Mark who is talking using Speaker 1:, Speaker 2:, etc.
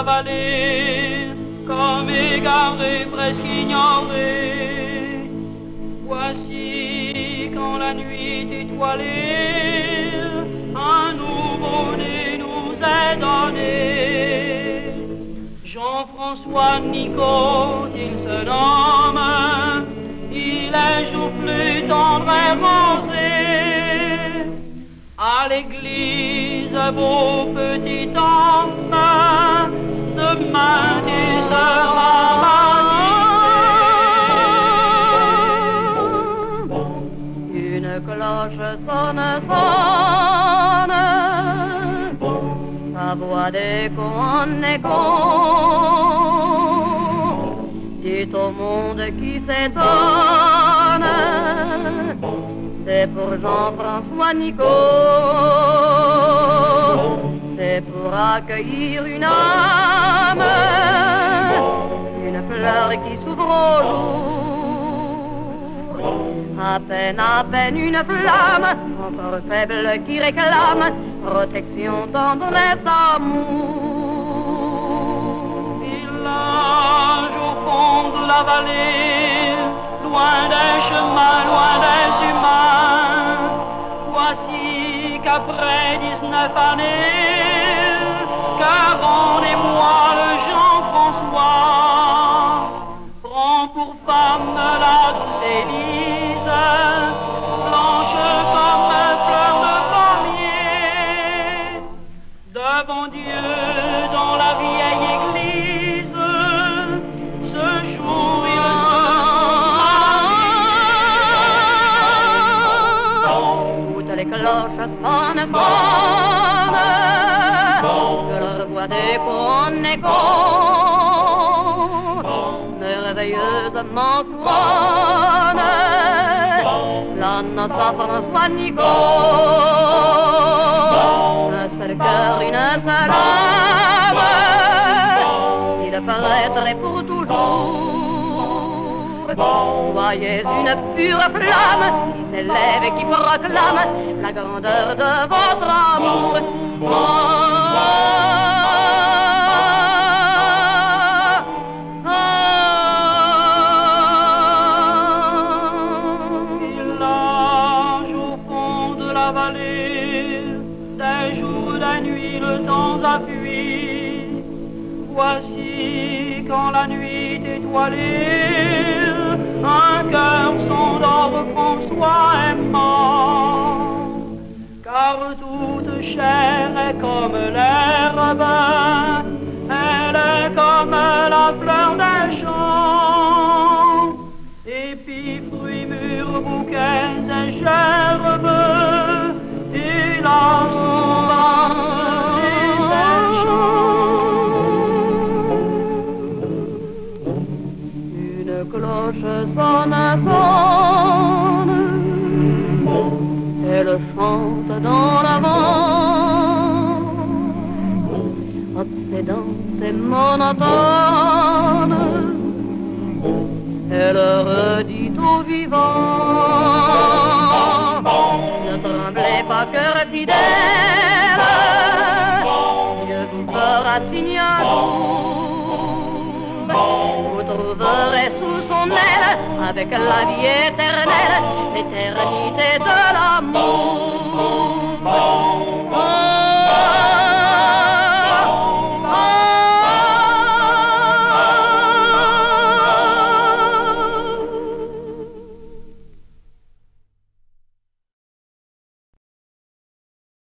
Speaker 1: vallée, comme égaré, presque ignoré. Voici quand la nuit étoilée, un nouveau-né nous est donné. Jean-François Nico, il se nomme, il est jour plus tendre et rosé. À l'église, beau petit enfant,
Speaker 2: cloche sonne, sonne, sa voix d'écho en écho. Dit au monde qui s'étonne, c'est pour Jean-François Nico. C'est pour accueillir une âme, une fleur qui s'ouvre au jour. À peine, à peine une flamme, encore faible qui réclame protection, tendresse, amour.
Speaker 1: Village au fond de la vallée, loin des chemins, loin des humains. Voici qu'après 19 années,
Speaker 2: les cloches sonnent, sonnent, que leur voix d'écho en écho, merveilleusement couronne, la noce à François Nico, un seul cœur, une seule âme, il paraîtrait pour toujours. Voyez une pure flamme qui s'élève et qui proclame la grandeur de votre amour.
Speaker 1: Village au fond de la vallée, des jours, des nuits, le temps a fui. Voici quand la nuit étoilée, un cœur s'endort, François est mort. Car toute chair est comme l'herbe, elle est comme la fleur des champs.
Speaker 2: Sonne, sonne, elle chante dans l'avant, obsédante et monotone, elle redit aux vivants, ne tremblez pas, cœur fidèle, Dieu vous fera signe un jour. Vous trouverez sous son aile, avec la vie éternelle, l'éternité de l'amour.